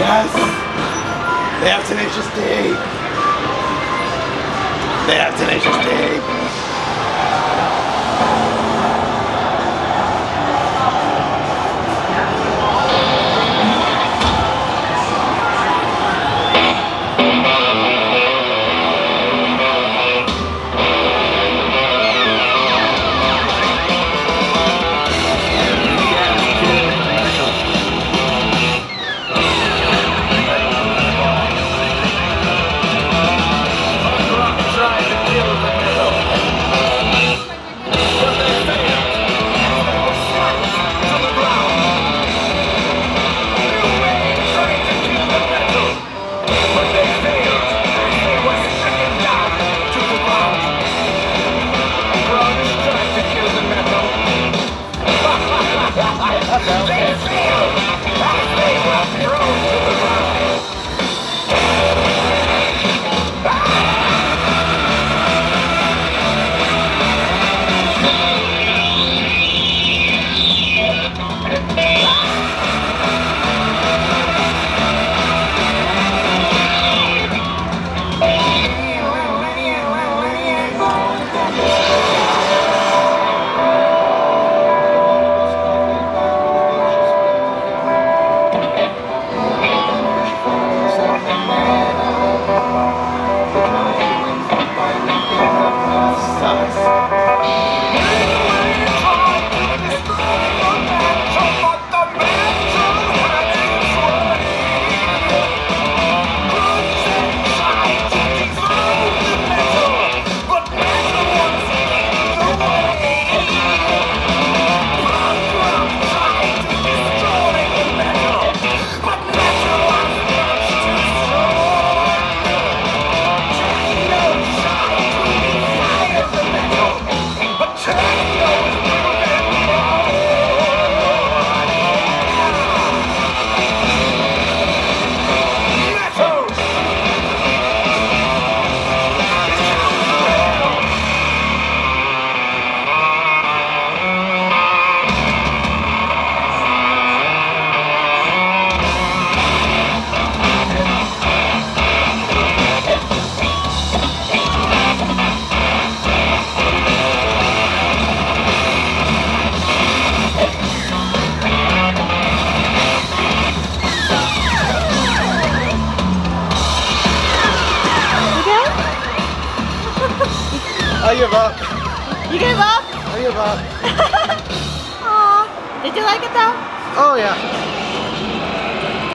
Yes. They have Tenacious D. They have Tenacious D. I give up. You gave up? I give up. Aw. Did you like it though? Oh yeah.